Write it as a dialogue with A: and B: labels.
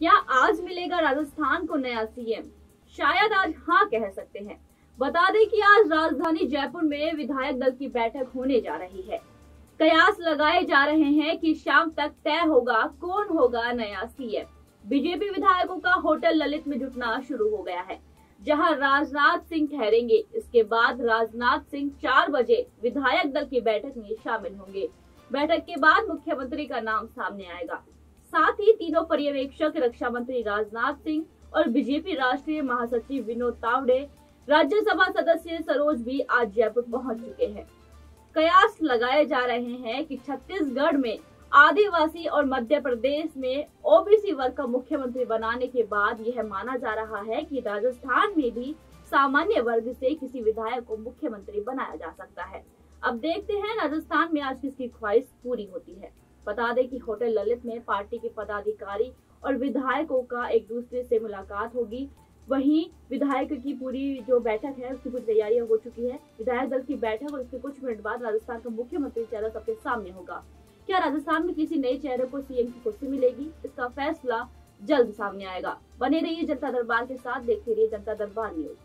A: क्या आज मिलेगा राजस्थान को नया सीएम? शायद आज हाँ कह सकते हैं। बता दें कि आज राजधानी जयपुर में विधायक दल की बैठक होने जा रही है। कयास लगाए जा रहे हैं कि शाम तक तय होगा कौन होगा नया सीएम। बीजेपी विधायकों का होटल ललित में जुटना शुरू हो गया है। जहाँ राजनाथ सिंह ठहरेंगे, इसके बाद राजनाथ सिंह चार बजे विधायक दल की बैठक में शामिल होंगे। बैठक के बाद मुख्यमंत्री का नाम सामने आएगा। साथ ही तीनों पर्यवेक्षक रक्षा मंत्री राजनाथ सिंह और बीजेपी राष्ट्रीय महासचिव विनोद तावड़े राज्यसभा सदस्य सरोज भी आज जयपुर पहुँच चुके हैं। कयास लगाए जा रहे हैं कि छत्तीसगढ़ में आदिवासी और मध्य प्रदेश में ओबीसी वर्ग का मुख्यमंत्री बनाने के बाद यह माना जा रहा है कि राजस्थान में भी सामान्य वर्ग से किसी विधायक को मुख्यमंत्री बनाया जा सकता है। अब देखते हैं राजस्थान में आज किसकी ख्वाहिश पूरी होती है। बता दें कि होटल ललित में पार्टी के पदाधिकारी और विधायकों का एक दूसरे से मुलाकात होगी। वहीं विधायक की पूरी जो बैठक है, उसकी पूरी तैयारियाँ हो चुकी है। विधायक दल की बैठक और उसके कुछ मिनट बाद राजस्थान का मुख्यमंत्री चेहरा सबके सामने होगा। क्या राजस्थान में किसी नए चेहरे को सीएम की कुर्सी मिलेगी? इसका फैसला जल्द सामने आएगा। बने रहिए जनता दरबार के साथ, देखते रहिए जनता दरबार न्यूज़।